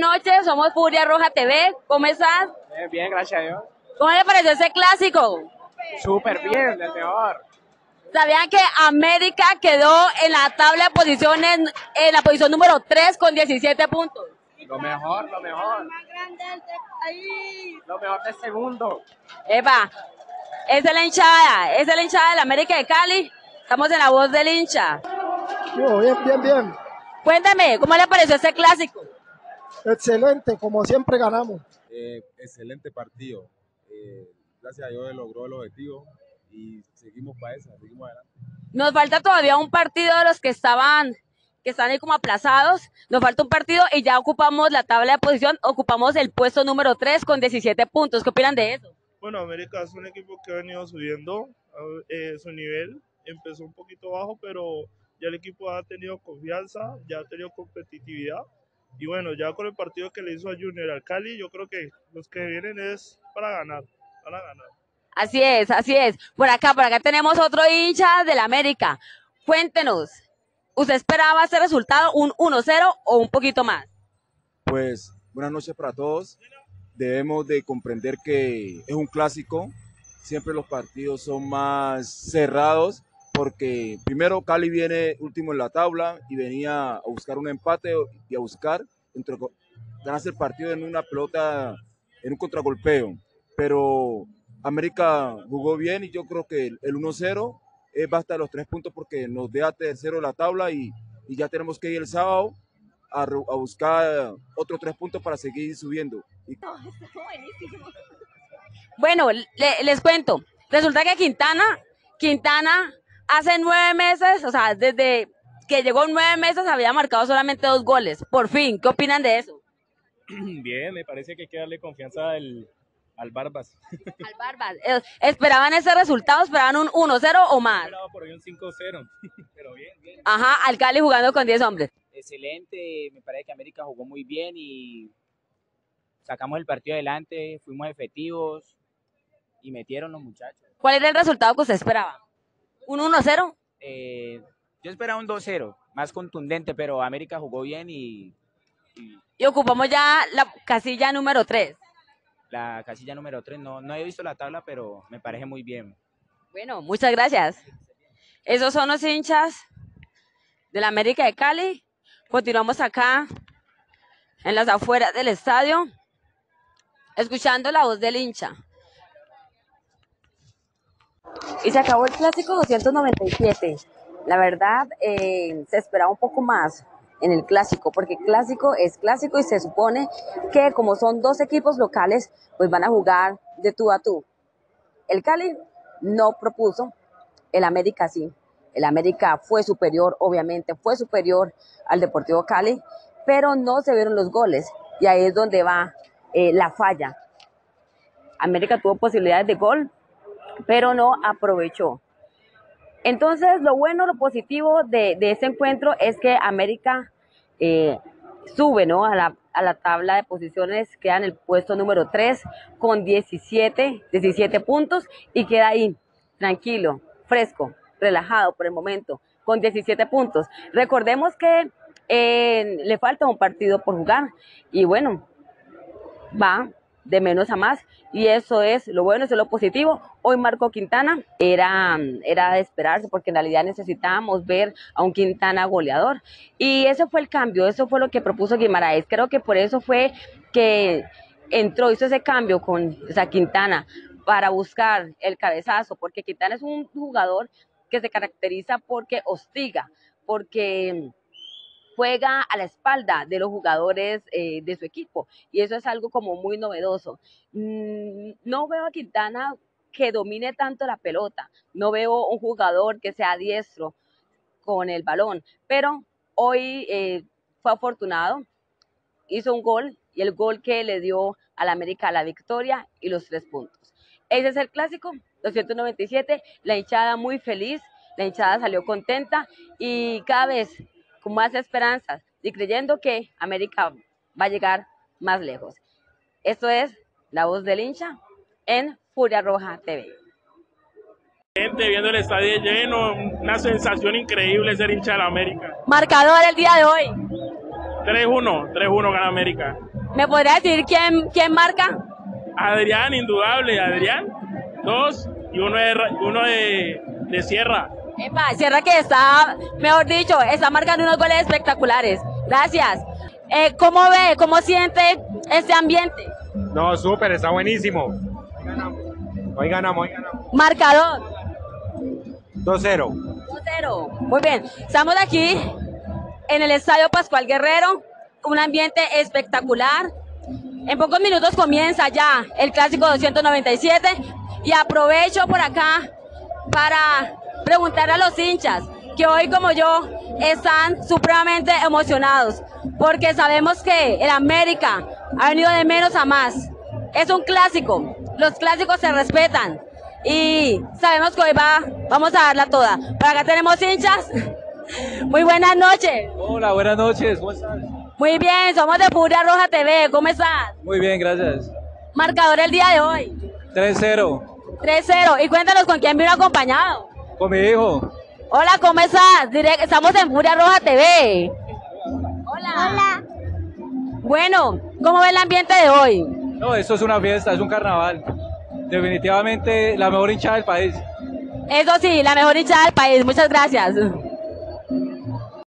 Buenas noches, somos Furia Roja TV. ¿Cómo estás? Bien, bien, gracias a Dios. ¿Cómo le pareció ese clásico? Súper bien, el mejor. ¿Sabían que América quedó en la tabla de posiciones en la posición número 3 con 17 puntos? Lo mejor, lo mejor. Lo mejor del segundo. Epa, esa es la hinchada, esa es la hinchada de la América de Cali. Estamos en la voz del hincha. bien, bien, bien. Cuéntame, ¿cómo le pareció ese clásico? Excelente, como siempre ganamos. Eh, excelente partido. Eh, gracias a Dios logró el objetivo y seguimos para eso, seguimos adelante. Nos falta todavía un partido de los que estaban que están ahí como aplazados. Nos falta un partido y ya ocupamos la tabla de posición, ocupamos el puesto número 3 con 17 puntos. ¿Qué opinan de eso? Bueno, América es un equipo que ha venido subiendo eh, su nivel. Empezó un poquito bajo, pero ya el equipo ha tenido confianza, ya ha tenido competitividad. Y bueno, ya con el partido que le hizo a Junior al Cali, yo creo que los que vienen es para ganar, para ganar. Así es, así es. Por acá, por acá tenemos otro hincha del América. Cuéntenos, ¿usted esperaba ese resultado, un 1-0 o un poquito más? Pues buenas noches para todos. Debemos de comprender que es un clásico. Siempre los partidos son más cerrados porque primero Cali viene último en la tabla y venía a buscar un empate y a buscar entre, ganarse el partido en una pelota, en un contragolpeo. Pero América jugó bien y yo creo que el, 1-0 es basta los tres puntos porque nos deja tercero la tabla y, ya tenemos que ir el sábado a, buscar otros tres puntos para seguir subiendo. Bueno, les cuento. Resulta que Quintana, Quintana hace nueve meses, o sea, desde que llegó nueve meses había marcado solamente dos goles. Por fin, ¿qué opinan de eso? Bien, me parece que hay que darle confianza al, al Barbas. Al Barbas. Eh, ¿Esperaban ese resultado? ¿Esperaban un 1-0 o más? Esperaba por hoy un 5-0, pero bien, bien. Ajá, al Cali jugando con 10 hombres. Excelente, me parece que América jugó muy bien y sacamos el partido adelante, fuimos efectivos y metieron los muchachos. ¿Cuál era el resultado que usted esperaba? ¿Un 1-0? Eh, yo esperaba un 2-0, más contundente, pero América jugó bien y, y... ocupamos ya la casilla número 3. La casilla número 3, no, no he visto la tabla, pero me parece muy bien. Bueno, muchas gracias. Esos son los hinchas de la América de Cali. Continuamos acá en las afueras del estadio, escuchando la voz del hincha. Y se acabó el clásico 297. La verdad, eh, se esperaba un poco más en el clásico, porque clásico es clásico y se supone que como son dos equipos locales, pues van a jugar de tú a tú. El Cali no propuso, el América sí. El América fue superior, obviamente, fue superior al Deportivo Cali, pero no se vieron los goles y ahí es donde va eh, la falla. América tuvo posibilidades de gol, pero no aprovechó. Entonces, lo bueno, lo positivo de, de ese encuentro es que América eh, sube ¿no? a, la, a la tabla de posiciones, queda en el puesto número 3 con 17, 17 puntos y queda ahí, tranquilo, fresco, relajado por el momento, con 17 puntos. Recordemos que eh, le falta un partido por jugar y bueno, va de menos a más y eso es lo bueno, eso es lo positivo. Hoy Marco Quintana era, era de esperarse porque en realidad necesitábamos ver a un Quintana goleador y eso fue el cambio, eso fue lo que propuso Guimaraes. Creo que por eso fue que entró, hizo ese cambio con esa Quintana para buscar el cabezazo, porque Quintana es un jugador que se caracteriza porque hostiga, porque juega a la espalda de los jugadores eh, de su equipo y eso es algo como muy novedoso. Mm, no veo a Quintana que domine tanto la pelota, no veo un jugador que sea diestro con el balón, pero hoy eh, fue afortunado, hizo un gol y el gol que le dio al América la victoria y los tres puntos. Ese es el clásico, 297, la hinchada muy feliz, la hinchada salió contenta y cada vez con más esperanzas y creyendo que América va a llegar más lejos. Esto es La Voz del Hincha en Furia Roja TV. Gente viendo el estadio lleno, una sensación increíble ser hincha de la América. Marcador el día de hoy. 3-1, 3-1 gana América. ¿Me podría decir quién, quién marca? Adrián, indudable, Adrián. Dos y uno de, uno de, de Sierra. Epa, Sierra que está, mejor dicho, está marcando unos goles espectaculares. Gracias. Eh, ¿Cómo ve, cómo siente este ambiente? No, súper, está buenísimo. Hoy ganamos, hoy ganamos. Hoy ganamos. Marcador. 2-0. 2-0. Muy bien. Estamos aquí en el Estadio Pascual Guerrero, un ambiente espectacular. En pocos minutos comienza ya el Clásico 297 y aprovecho por acá para preguntar a los hinchas que hoy como yo están supremamente emocionados porque sabemos que el América ha venido de menos a más. Es un clásico, los clásicos se respetan y sabemos que hoy va, vamos a darla toda. Por acá tenemos hinchas. Muy buenas noches. Hola, buenas noches, ¿cómo estás? Muy bien, somos de Furia Roja TV. ¿Cómo estás? Muy bien, gracias. Marcador el día de hoy. 3-0, 3-0. Y cuéntanos con quién vino acompañado. Con mi hijo. Hola, ¿cómo estás? Direct- Estamos en Furia Roja TV. Hola. Hola. Bueno, ¿cómo ve el ambiente de hoy? No, esto es una fiesta, es un carnaval. Definitivamente la mejor hinchada del país. Eso sí, la mejor hinchada del país. Muchas gracias.